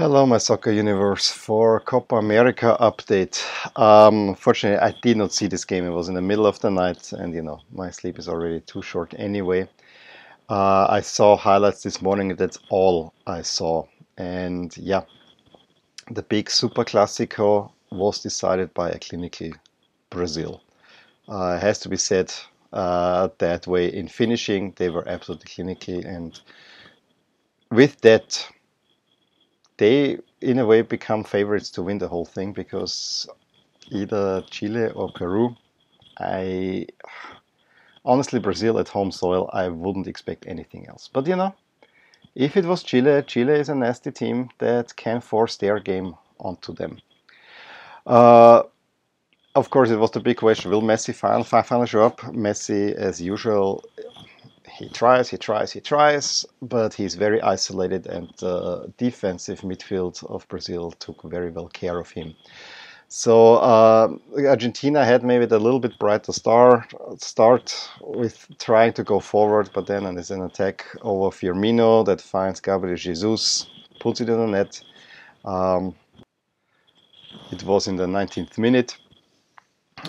Hello, my soccer universe. For Copa America update. Um, fortunately, I did not see this game. It was in the middle of the night, and you know my sleep is already too short anyway. Uh, I saw highlights this morning. That's all I saw. And yeah, the big Super Classico was decided by a clinical Brazil. Uh, it has to be said uh, that way. In finishing, they were absolutely clinical, and with that they in a way become favorites to win the whole thing because either Chile or Peru, I honestly Brazil at home soil, I wouldn't expect anything else. But you know, if it was Chile, Chile is a nasty team that can force their game onto them. Uh, of course, it was the big question: Will Messi finally show up? Messi, as usual, he tries, he tries, he tries, but he's very isolated, and the defensive midfield of Brazil took very well care of him. So uh, Argentina had maybe a little bit brighter star start with trying to go forward, but then there's an attack over Firmino that finds Gabriel Jesus, puts it in the net. Um, it was in the 19th minute,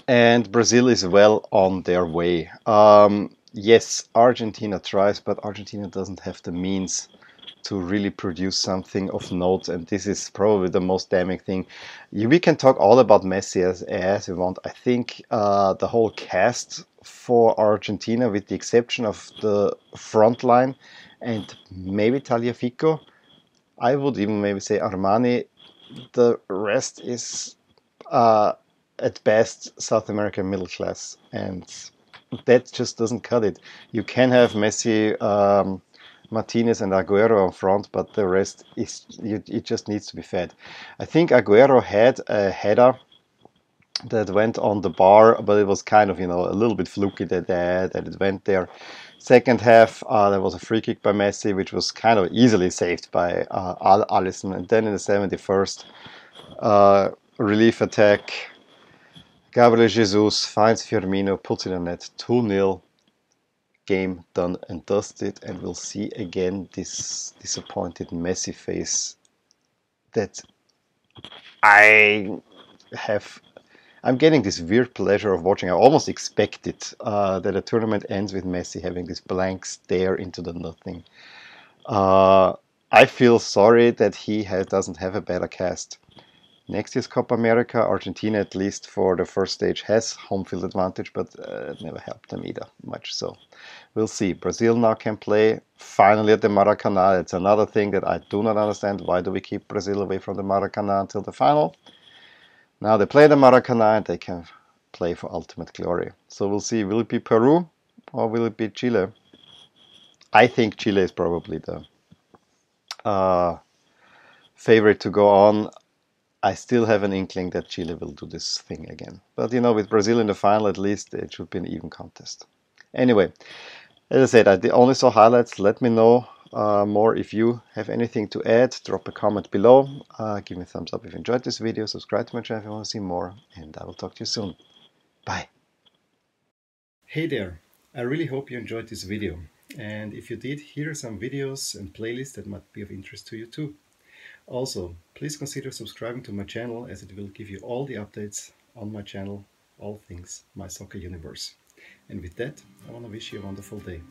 and Brazil is well on their way. Um, yes, Argentina tries, but Argentina doesn't have the means to really produce something of note, and this is probably the most damning thing. We can talk all about Messi as, as we want. I think uh, the whole cast for Argentina, with the exception of the front line and maybe Tagliafico, I would even maybe say Armani. The rest is uh, at best South American middle class, and that just doesn't cut it. You can have Messi, um, Martinez, and Aguero on front, but the rest is it just needs to be fed. I think Aguero had a header that went on the bar, but it was kind of you know a little bit fluky that that it went there. Second half, uh, there was a free kick by Messi, which was kind of easily saved by uh, Alisson, and then in the 71st, uh, relief attack Gabriel Jesus finds Firmino, puts in a net 2 0. Game done and dusted, and we'll see again this disappointed Messi face that I have. I'm getting this weird pleasure of watching. I almost expected uh, that a tournament ends with Messi having this blank stare into the nothing. Uh, I feel sorry that he has, doesn't have a better cast. Next is Copa America. Argentina, at least for the first stage, has home field advantage, but uh, it never helped them either much. So we'll see. Brazil now can play finally at the Maracanã. It's another thing that I do not understand. Why do we keep Brazil away from the Maracanã until the final? Now they play the Maracanã and they can play for ultimate glory. So we'll see. Will it be Peru or will it be Chile? I think Chile is probably the uh, favorite to go on. I still have an inkling that Chile will do this thing again. But you know, with Brazil in the final, at least it should be an even contest. Anyway, as I said, I only saw highlights. Let me know uh, more if you have anything to add. Drop a comment below. Uh, give me a thumbs up if you enjoyed this video. Subscribe to my channel if you want to see more. And I will talk to you soon. Bye. Hey there. I really hope you enjoyed this video. And if you did, here are some videos and playlists that might be of interest to you too. Also, please consider subscribing to my channel as it will give you all the updates on my channel, all things My Soccer Universe. And with that, I want to wish you a wonderful day.